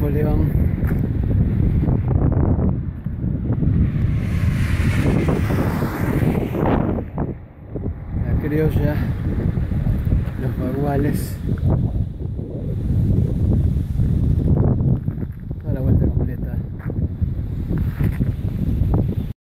Adolfo León. La criolla, los baguales.